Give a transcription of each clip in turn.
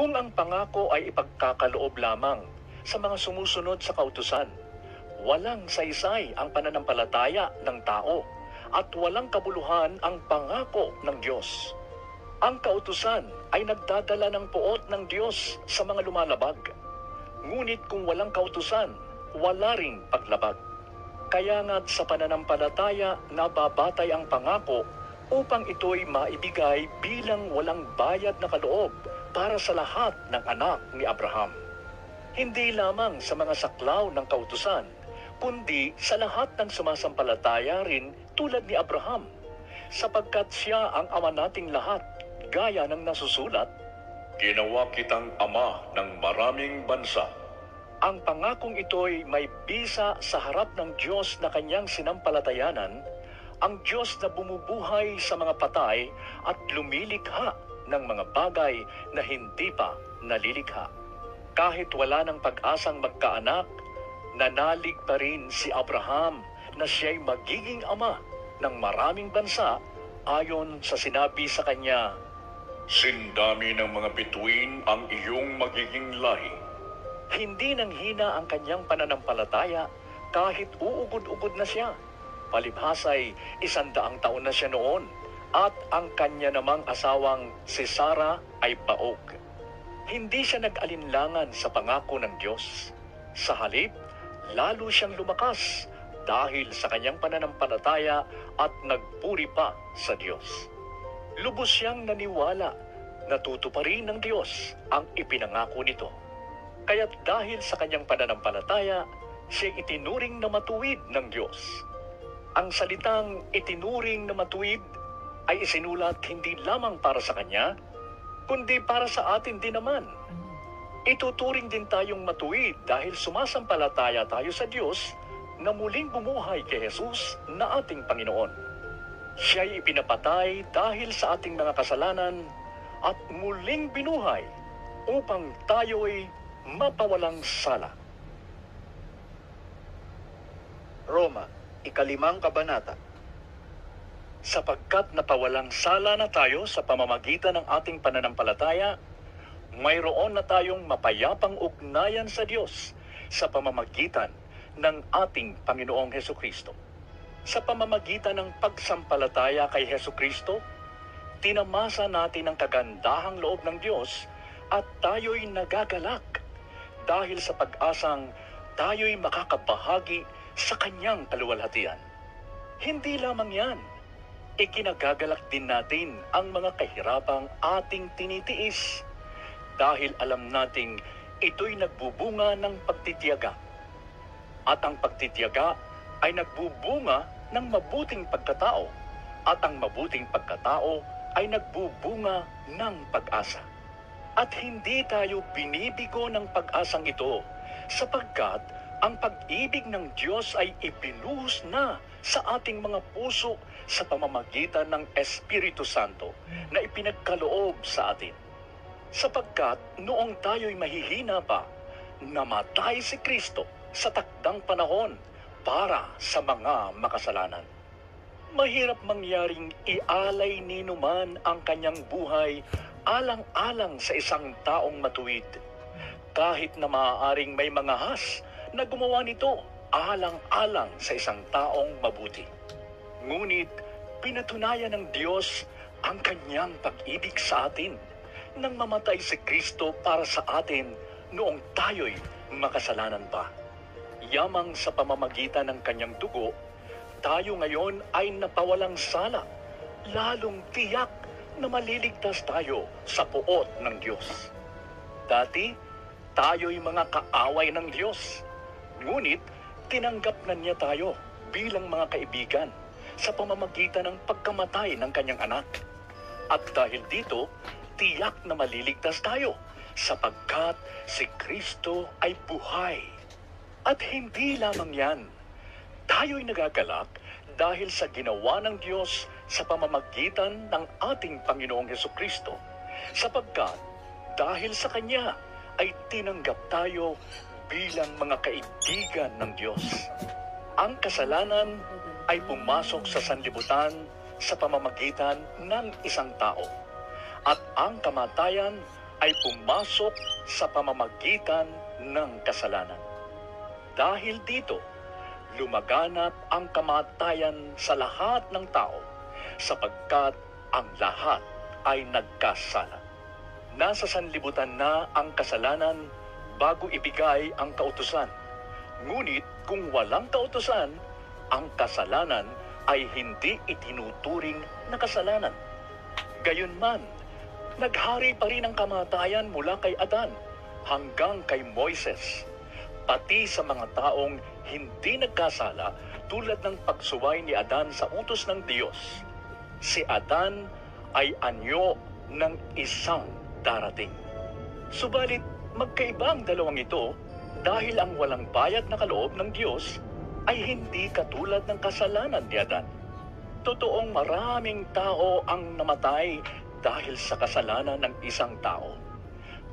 Kung ang pangako ay ipagkakaloob lamang sa mga sumusunod sa kautusan, walang saysay ang pananampalataya ng tao at walang kabuluhan ang pangako ng Diyos. Ang kautusan ay nagdadala ng puot ng Diyos sa mga lumalabag. Ngunit kung walang kautusan, wala ring paglabag. Kaya nga't sa pananampalataya nababatay ang pangako upang ito'y maibigay bilang walang bayad na kaloob para sa lahat ng anak ni Abraham. Hindi lamang sa mga saklaw ng kautusan, kundi sa lahat ng sumasampalataya rin tulad ni Abraham, sapagkat siya ang ama nating lahat, gaya ng nasusulat, Ginawa kitang ama ng maraming bansa. Ang pangakong ito'y may bisa sa harap ng Diyos na kanyang sinampalatayanan, ang Diyos na bumubuhay sa mga patay at lumilikha ng mga bagay na hindi pa nalilikha. Kahit wala ng pag-asang magkaanak, nanalig pa rin si Abraham na siya'y magiging ama ng maraming bansa ayon sa sinabi sa kanya, Sindami ng mga bituin ang iyong magiging lahi. Hindi nang hina ang kanyang pananampalataya kahit uugod-ugod na siya. Palibhasay, isandaang taon na siya noon at ang kanya namang asawang si Sarah ay baog. Hindi siya nag-alinlangan sa pangako ng Diyos. Sa halip, lalo siyang lumakas dahil sa kanyang pananampalataya at nagpuri pa sa Diyos. Lubos siyang naniwala na tutuparin ng Diyos ang ipinangako nito. Kaya't dahil sa kanyang pananampalataya, siya itinuring na matuwid ng Diyos. Ang salitang itinuring na matuwid ay isinulat hindi lamang para sa kanya, kundi para sa atin din naman. Ituturing din tayong matuwid dahil sumasampalataya tayo sa Diyos na muling bumuhay kay Jesus na ating Panginoon. Siya'y ipinapatay dahil sa ating mga kasalanan at muling binuhay upang tayo'y mapawalang sala. Roma, ikalimang kabanata. Sapagkat napawalang sala na tayo sa pamamagitan ng ating pananampalataya, mayroon na tayong mapayapang ugnayan sa Diyos sa pamamagitan ng ating Panginoong Heso Kristo. Sa pamamagitan ng pagsampalataya kay Heso Kristo, tinamasa natin ang kagandahang loob ng Diyos at tayo'y nagagalak dahil sa pag-asang tayo'y makakabahagi sa kanyang kaluwalhatian. Hindi lamang yan, ikinagagalak din natin ang mga kahirapang ating tinitiis dahil alam nating ito'y nagbubunga ng pagtitiyaga. At ang pagtitiyaga ay nagbubunga ng mabuting pagkatao at ang mabuting pagkatao ay nagbubunga ng pag-asa. At hindi tayo binibigo ng pag-asang ito sapagkat ang pag-ibig ng Diyos ay ipinuhos na sa ating mga puso sa pamamagitan ng Espiritu Santo na ipinagkaloob sa atin. Sapagkat noong tayo'y mahihina pa, namatay si Kristo sa takdang panahon para sa mga makasalanan. Mahirap mangyaring ialay ni numan ang kanyang buhay alang-alang sa isang taong matuwid. Kahit na maaaring may mga has na gumawa nito alang-alang sa isang taong mabuti. Ngunit pinatunayan ng Diyos ang kanyang pag-ibig sa atin nang mamatay si Kristo para sa atin noong tayo'y makasalanan pa. Yamang sa pamamagitan ng kanyang dugo, tayo ngayon ay napawalang sala, lalong tiyak na maliligtas tayo sa puot ng Diyos. Dati, tayo'y mga kaaway ng Diyos. Ngunit, tinanggap na niya tayo bilang mga kaibigan sa pamamagitan ng pagkamatay ng kanyang anak. At dahil dito, tiyak na maliligtas tayo sapagkat si Kristo ay buhay. At hindi lamang yan, tayo'y nagagalak dahil sa ginawa ng Diyos sa pamamagitan ng ating Panginoong Heso Kristo, sapagkat dahil sa Kanya ay tinanggap tayo bilang mga kaibigan ng Diyos. Ang kasalanan ay pumasok sa sanlibutan sa pamamagitan ng isang tao. At ang kamatayan ay pumasok sa pamamagitan ng kasalanan. Dahil dito, lumaganap ang kamatayan sa lahat ng tao sapagkat ang lahat ay nagkasala. Nasa sanlibutan na ang kasalanan bago ibigay ang kautusan. Ngunit kung walang kautusan, ang kasalanan ay hindi itinuturing na kasalanan. Gayunman, naghari pa rin ang kamatayan mula kay Adan hanggang kay Moises, pati sa mga taong hindi nagkasala tulad ng pagsuway ni Adan sa utos ng Diyos. Si Adan ay anyo ng isang darating. Subalit, magkaiba ang dalawang ito dahil ang walang bayad na kaloob ng Diyos ay hindi katulad ng kasalanan ni Adan. Totoong maraming tao ang namatay dahil sa kasalanan ng isang tao.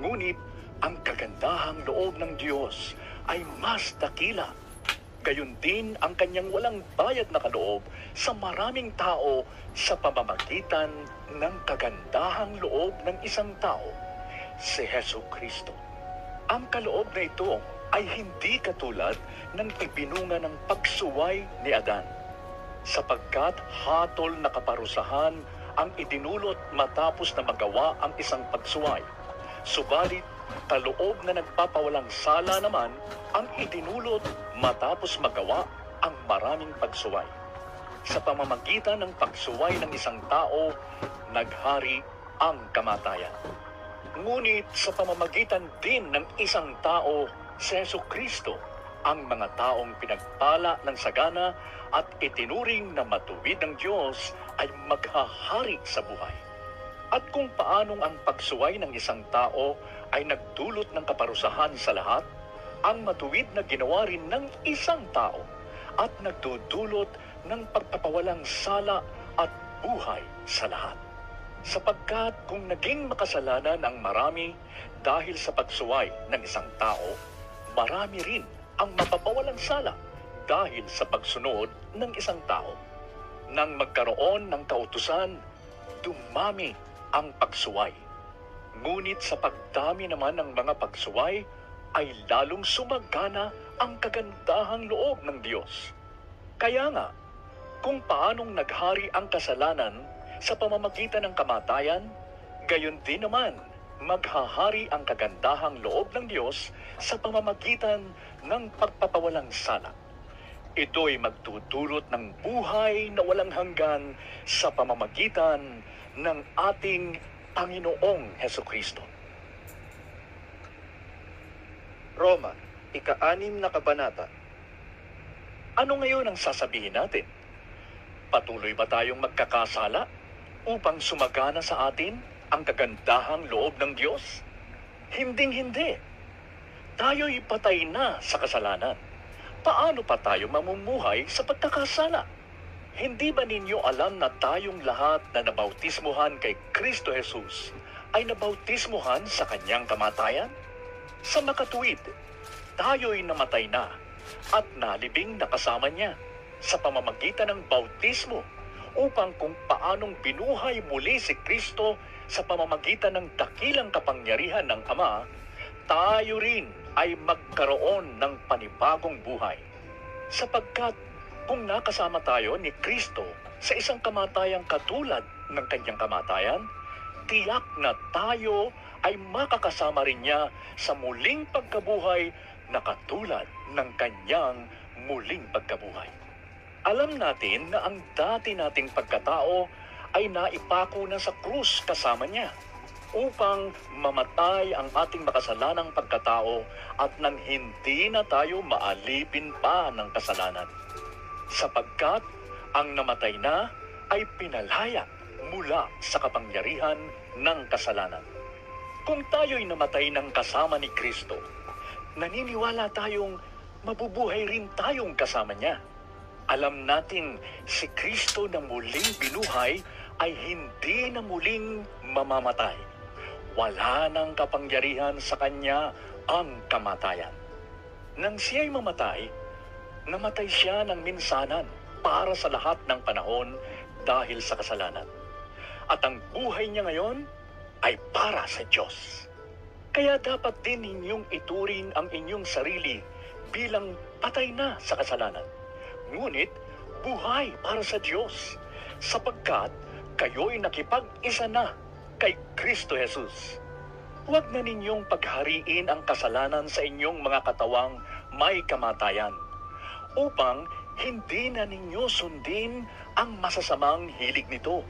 Ngunit ang kagandahang loob ng Diyos ay mas dakila. Gayon din ang kanyang walang bayad na kaloob sa maraming tao sa pamamagitan ng kagandahang loob ng isang tao, si Heso Kristo. Ang kaloob na ito ay hindi katulad ng ibinunga ng pagsuway ni Adan sapagkat hatol na kaparusahan ang idinulot matapos na magawa ang isang pagsuway. Subalit, kaloob na nagpapawalang sala naman ang idinulot matapos magawa ang maraming pagsuway. Sa pamamagitan ng pagsuway ng isang tao, naghari ang kamatayan. Ngunit sa pamamagitan din ng isang tao, si Yesu Kristo, ang mga taong pinagpala ng sagana at itinuring na matuwid ng Diyos ay maghahari sa buhay. At kung paanong ang pagsuway ng isang tao ay nagdulot ng kaparusahan sa lahat, ang matuwid na ginawa rin ng isang tao at nagdudulot ng pagpapawalang sala at buhay sa lahat. Sapagkat kung naging makasalanan ang marami dahil sa pagsuway ng isang tao, marami rin ang mapapawalang sala dahil sa pagsunod ng isang tao. Nang magkaroon ng kautusan, dumami ang pagsuway. Ngunit sa pagdami naman ng mga pagsuway, ay lalong sumagana ang kagandahang loob ng Diyos. Kaya nga, kung paanong naghari ang kasalanan sa pamamagitan ng kamatayan, gayon din naman maghahari ang kagandahang loob ng Diyos sa pamamagitan ng pagpapawalang sala. Ito'y magtutulot ng buhay na walang hanggan sa pamamagitan ng ating Panginoong Heso Kristo. Roma, ika-anim na kabanata. Ano ngayon ang sasabihin natin? Patuloy ba tayong magkakasala upang sumagana sa atin ang kagandahang loob ng Diyos? Hinding-hindi. Tayo'y patay na sa kasalanan. Paano pa tayo mamumuhay sa pagkakasala? Hindi ba ninyo alam na tayong lahat na nabautismuhan kay Kristo Jesus ay nabautismuhan sa kanyang kamatayan? Sa makatuwid, tayo'y namatay na at nalibing nakasama niya sa pamamagitan ng bautismo upang kung paanong binuhay muli si Kristo sa pamamagitan ng dakilang kapangyarihan ng Ama, tayo rin ay magkaroon ng panibagong buhay. Sapagkat kung nakasama tayo ni Kristo sa isang kamatayang katulad ng kanyang kamatayan, tiyak na tayo ay makakasama rin niya sa muling pagkabuhay na katulad ng kanyang muling pagkabuhay. Alam natin na ang dati nating pagkatao ay naipako na sa krus kasama niya upang mamatay ang ating makasalanang pagkatao at nang hindi na tayo maalipin pa ng kasalanan. Sapagkat ang namatay na ay pinalaya mula sa kapangyarihan ng kasalanan. Kung tayo'y namatay ng kasama ni Kristo, naniniwala tayong mabubuhay rin tayong kasama niya. Alam nating si Kristo na muling binuhay ay hindi na muling mamamatay. Wala nang kapangyarihan sa kanya ang kamatayan. Nang siya'y mamatay, namatay siya ng minsanan para sa lahat ng panahon dahil sa kasalanan. At ang buhay niya ngayon ay para sa Diyos. Kaya dapat din ninyong ituring ang inyong sarili bilang patay na sa kasalanan. Ngunit buhay para sa Diyos sapagkat kayo'y nakipag-isa na kay Kristo Jesus. Huwag na ninyong paghariin ang kasalanan sa inyong mga katawang may kamatayan upang hindi na ninyo sundin ang masasamang hilig nito.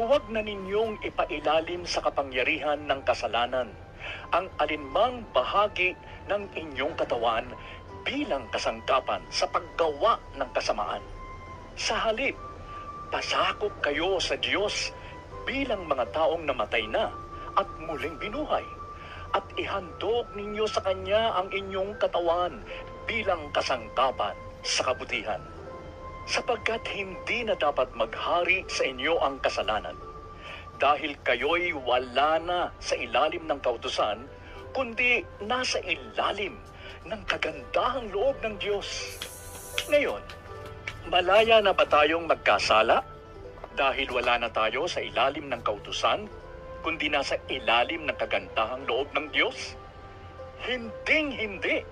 Huwag na ninyong ipailalim sa kapangyarihan ng kasalanan ang alinmang bahagi ng inyong katawan bilang kasangkapan sa paggawa ng kasamaan. Sa halip, pasakop kayo sa Diyos bilang mga taong namatay na at muling binuhay at ihandog ninyo sa Kanya ang inyong katawan bilang kasangkapan sa kabutihan. Sapagkat hindi na dapat maghari sa inyo ang kasalanan dahil kayo'y wala na sa ilalim ng kautusan, kundi nasa ilalim ng kagandahang loob ng Diyos. Ngayon, malaya na ba tayong magkasala dahil wala na tayo sa ilalim ng kautusan, kundi nasa ilalim ng kagandahang loob ng Diyos? Hinding hindi.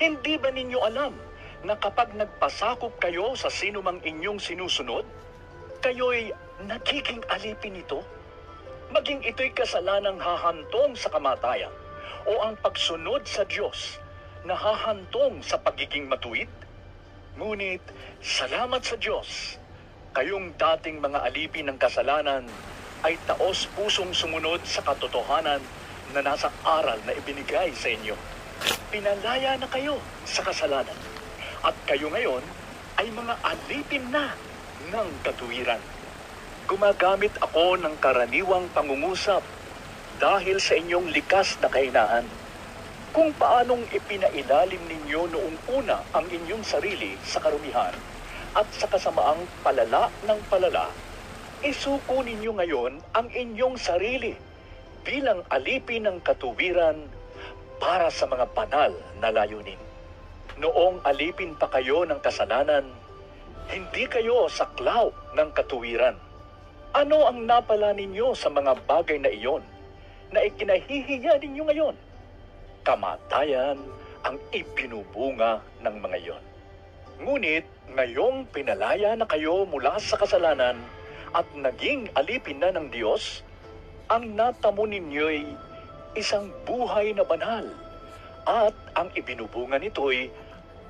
Hindi ba ninyo alam na kapag nagpasakop kayo sa sino mang inyong sinusunod, kayo'y nagiging alipin nito? Maging ito'y kasalanang hahantong sa kamatayan o ang pagsunod sa Diyos na hahantong sa pagiging matuwid? Ngunit, salamat sa Diyos, kayong dating mga alipin ng kasalanan ay taos pusong sumunod sa katotohanan na nasa aral na ibinigay sa inyo. Pinalaya na kayo sa kasalanan at kayo ngayon ay mga alipin na ng katuwiran. Gumagamit ako ng karaniwang pangungusap dahil sa inyong likas na kahinaan. Kung paanong ipinailalim ninyo noong una ang inyong sarili sa karumihan at sa kasamaang palala ng palala, isuko ninyo ngayon ang inyong sarili bilang alipin ng katuwiran para sa mga banal na layunin. Noong alipin pa kayo ng kasalanan, hindi kayo saklaw ng katuwiran. Ano ang napala ninyo sa mga bagay na iyon na ikinahihiya ninyo ngayon? Kamatayan ang ibinubunga ng mga iyon. Ngunit ngayong pinalaya na kayo mula sa kasalanan at naging alipin na ng Diyos, ang natamo ninyo'y isang buhay na banal at ang ibinubunga nito'y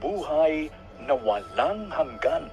buhay na walang hanggan.